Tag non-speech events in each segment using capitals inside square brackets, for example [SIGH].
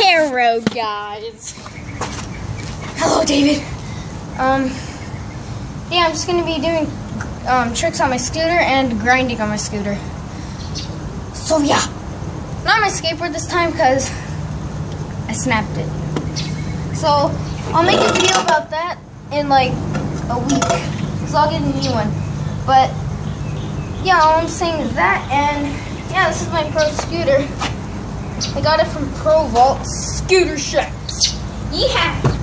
Caro, guys. Hello, David. Um, yeah, I'm just gonna be doing um, tricks on my scooter and grinding on my scooter. So yeah, not my skateboard this time because I snapped it. So I'll make a video about that in like a week. So I'll get a new one. But yeah, all I'm saying is that, and yeah, this is my pro scooter. I got it from Pro Vault Scooter Shops. Yeah.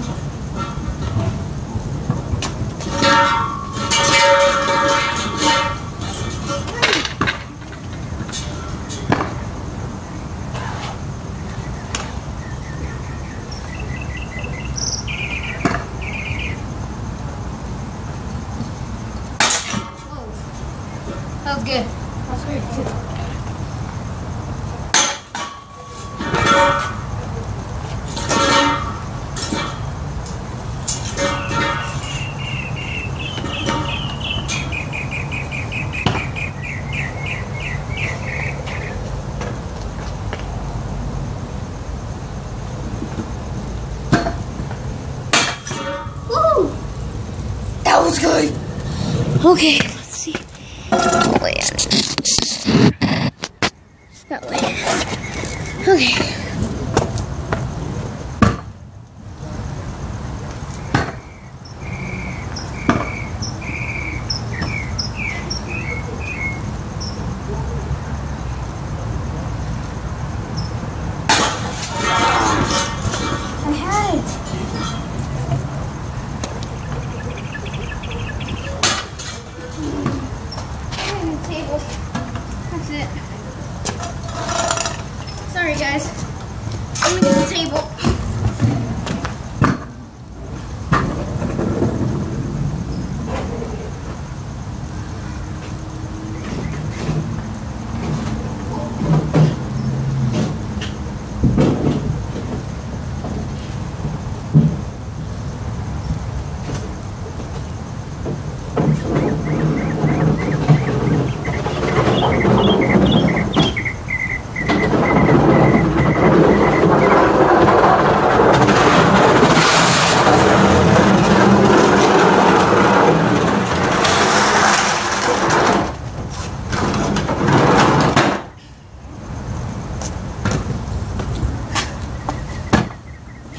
That Okay, let's see. Land. That way. Okay. I had it. the table. That's it. Sorry, guys.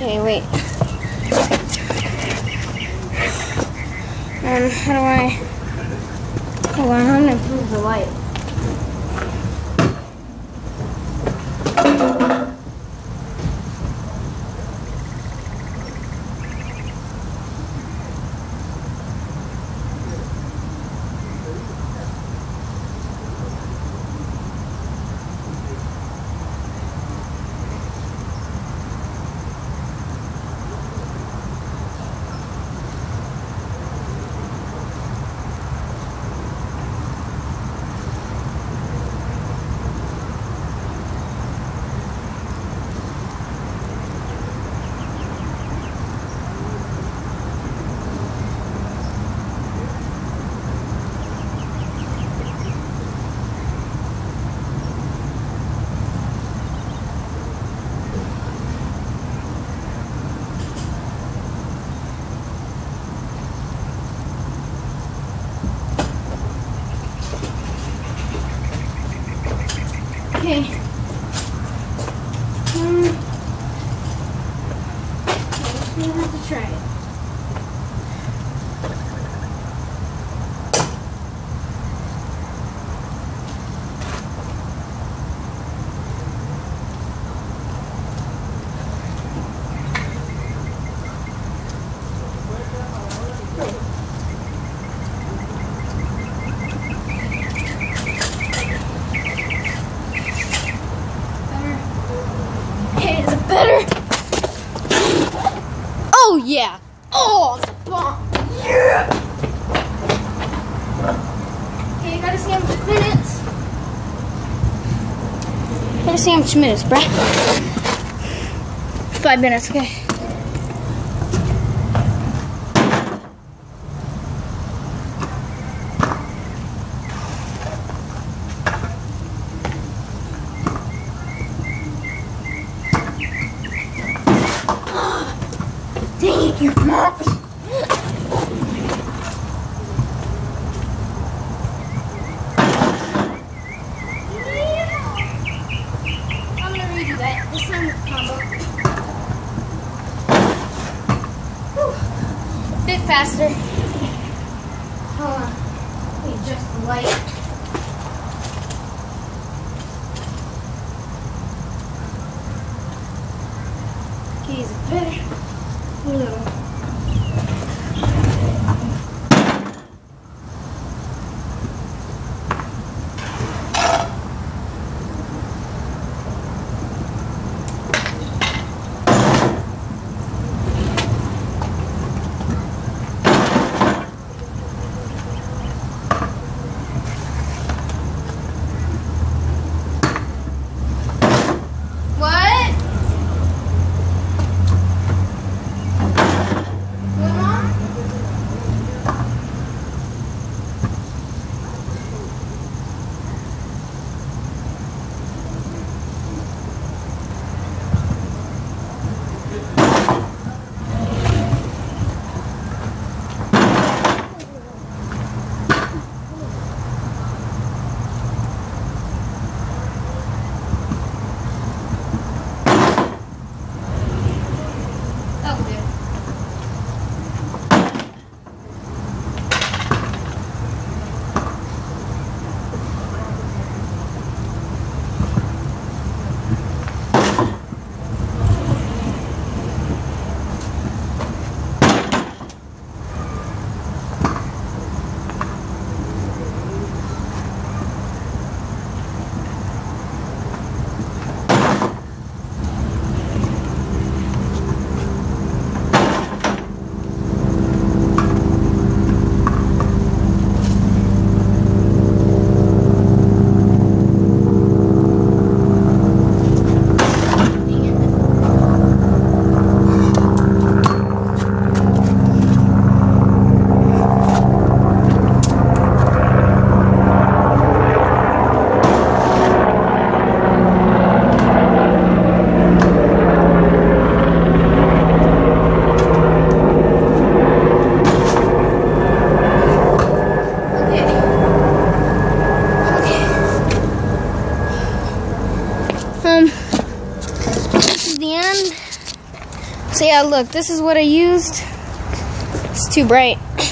Okay, wait. Um, how do I... Hold on, I'm gonna improve the light. Okay. Hmm. Okay, let's see, have to try it. yeah. Oh, it's a bomb. Yeah. Okay, gotta see how much minutes. Gotta see how much minutes, bruh. Five minutes, okay. Dang it, mom. I'm gonna Whew. Bit faster. Hold on. Let me adjust the light. Keys are better. A little. So yeah, look, this is what I used. It's too bright. [COUGHS]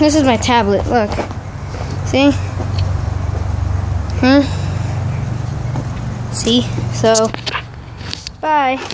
This is my tablet, look. See? Hmm? See? So, bye.